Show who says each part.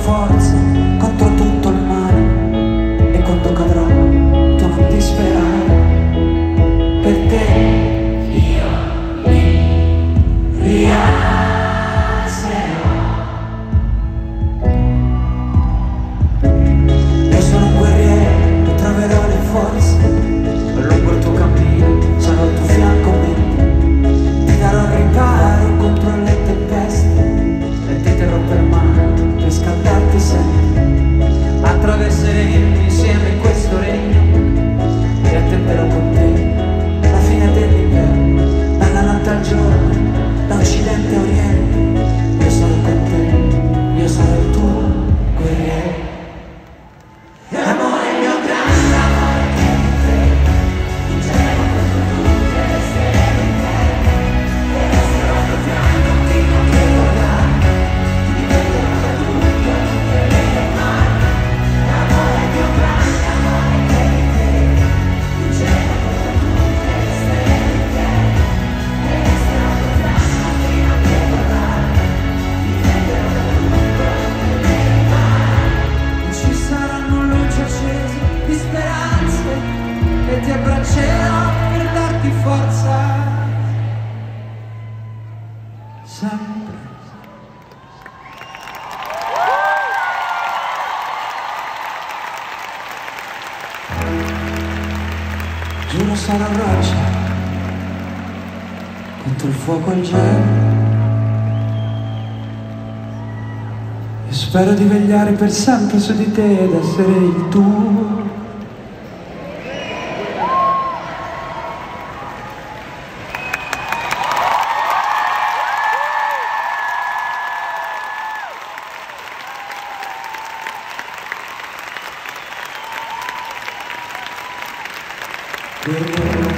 Speaker 1: forza contro tutto il male e quando cadrò ti abbraccerò per darti forza. Sempre. Giuro sarò roccia contro il fuoco e il gelo. E spero di vegliare per sempre su di te ed essere il tuo. Música